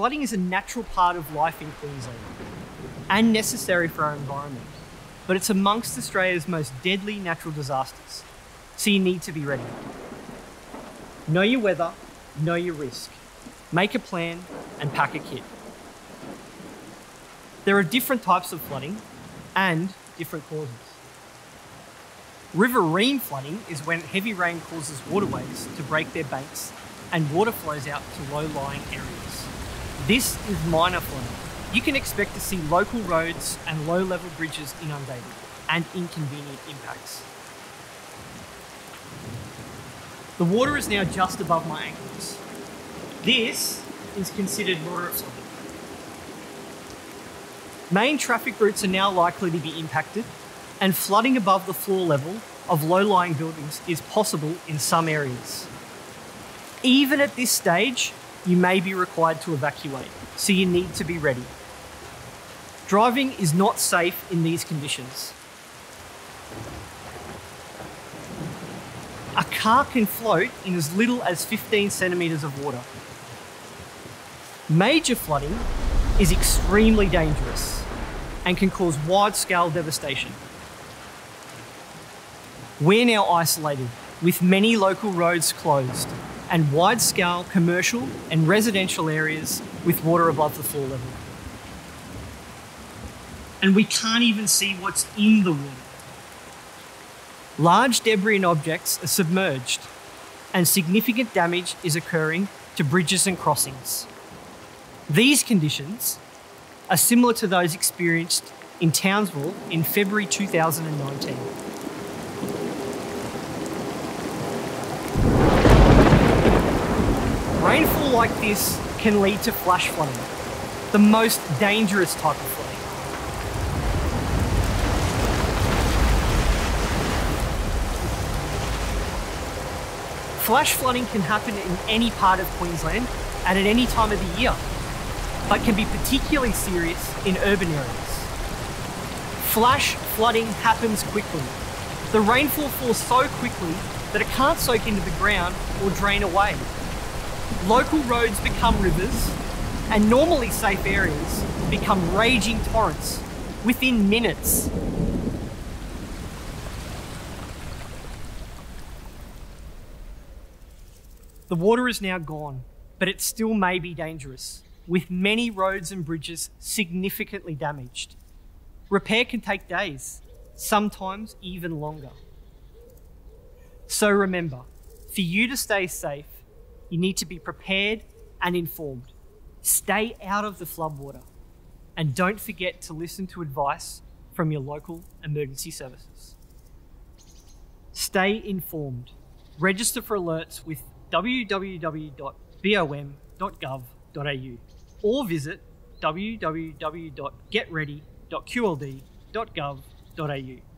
flooding is a natural part of life in Queensland and necessary for our environment, but it's amongst Australia's most deadly natural disasters, so you need to be ready. Know your weather, know your risk, make a plan, and pack a kit. There are different types of flooding and different causes. Riverine flooding is when heavy rain causes waterways to break their banks and water flows out to low-lying areas. This is minor flooding. You can expect to see local roads and low-level bridges inundated and inconvenient impacts. The water is now just above my ankles. This is considered moderate flooding. Main traffic routes are now likely to be impacted and flooding above the floor level of low-lying buildings is possible in some areas. Even at this stage, you may be required to evacuate, so you need to be ready. Driving is not safe in these conditions. A car can float in as little as 15 centimetres of water. Major flooding is extremely dangerous and can cause wide-scale devastation. We're now isolated, with many local roads closed and wide-scale commercial and residential areas with water above the floor level. And we can't even see what's in the water. Large debris and objects are submerged, and significant damage is occurring to bridges and crossings. These conditions are similar to those experienced in Townsville in February 2019. Rainfall like this can lead to flash flooding, the most dangerous type of flooding. Flash flooding can happen in any part of Queensland and at any time of the year, but can be particularly serious in urban areas. Flash flooding happens quickly. The rainfall falls so quickly that it can't soak into the ground or drain away. Local roads become rivers, and normally safe areas become raging torrents within minutes. The water is now gone, but it still may be dangerous, with many roads and bridges significantly damaged. Repair can take days, sometimes even longer. So remember, for you to stay safe, you need to be prepared and informed. Stay out of the floodwater. And don't forget to listen to advice from your local emergency services. Stay informed. Register for alerts with www.bom.gov.au or visit www.getready.qld.gov.au.